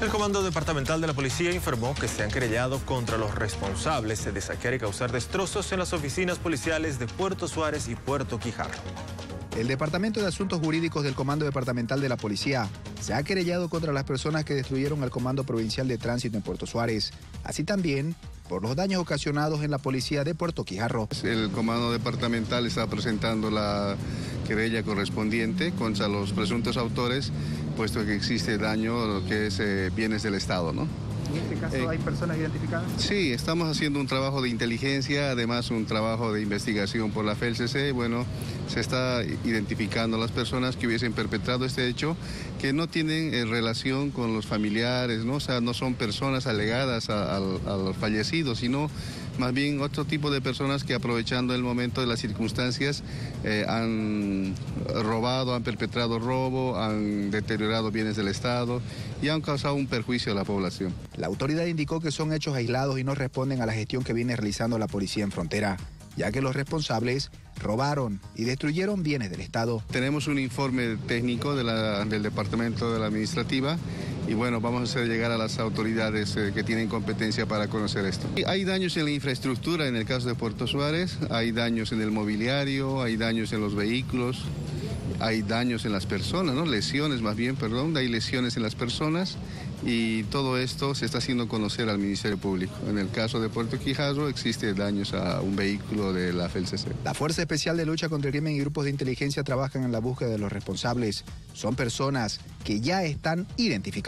El Comando Departamental de la Policía informó que se han querellado contra los responsables de saquear y causar destrozos en las oficinas policiales de Puerto Suárez y Puerto Quijarro. El Departamento de Asuntos Jurídicos del Comando Departamental de la Policía se ha querellado contra las personas que destruyeron al Comando Provincial de Tránsito en Puerto Suárez, así también por los daños ocasionados en la policía de Puerto Quijarro. El Comando Departamental está presentando la querella correspondiente contra los presuntos autores, puesto que existe daño a lo que es eh, bienes del Estado, ¿no? ¿En este caso eh, hay personas identificadas? Sí, estamos haciendo un trabajo de inteligencia, además un trabajo de investigación por la FELCC. Bueno, se está identificando a las personas que hubiesen perpetrado este hecho, que no tienen eh, relación con los familiares, ¿no? O sea, no son personas alegadas al fallecido, sino más bien otro tipo de personas que aprovechando el momento de las circunstancias eh, han robado, han perpetrado robo, han deteriorado bienes del Estado y han causado un perjuicio a la población. La autoridad indicó que son hechos aislados y no responden a la gestión que viene realizando la policía en frontera ya que los responsables robaron y destruyeron bienes del Estado. Tenemos un informe técnico del Departamento de la Administrativa y bueno, vamos a hacer llegar a las autoridades eh, que tienen competencia para conocer esto. Hay daños en la infraestructura en el caso de Puerto Suárez, hay daños en el mobiliario, hay daños en los vehículos, hay daños en las personas, ¿no? lesiones más bien, perdón, hay lesiones en las personas y todo esto se está haciendo conocer al Ministerio Público. En el caso de Puerto Quijarro existe daños a un vehículo de la FELCC. La Fuerza Especial de Lucha contra el Crimen y grupos de inteligencia trabajan en la búsqueda de los responsables. Son personas que ya están identificadas.